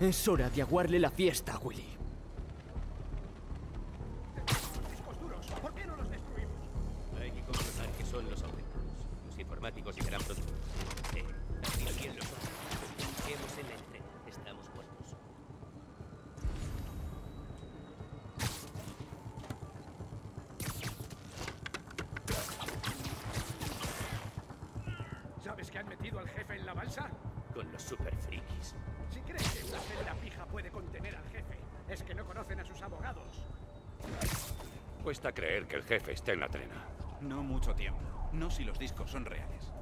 Es hora de aguarle la fiesta, Willy. discos duros. ¿Por qué no los destruimos? Hay que comprobar que son los audífonos. Los informáticos llegarán pronto. Eh, abrid bien los ojos. Quedemos en la entrega. Estamos muertos. ¿Sabes que han metido al jefe en la balsa? Con los super frikis. Si crees que una celda fija puede contener al jefe, es que no conocen a sus abogados. Cuesta creer que el jefe esté en la trena. No mucho tiempo. No si los discos son reales.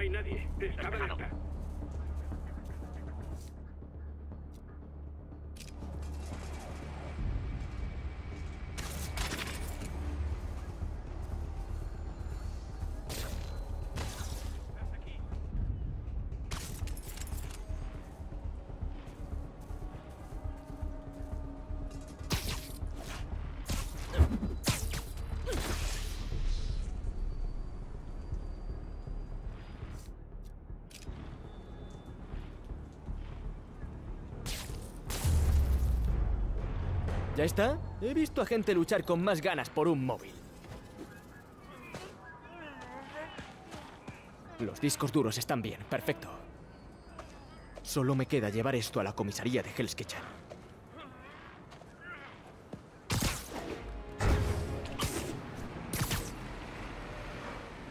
Hay nadie. Estaba alerta. ¿Ya está? He visto a gente luchar con más ganas por un móvil. Los discos duros están bien, perfecto. Solo me queda llevar esto a la comisaría de Hell's.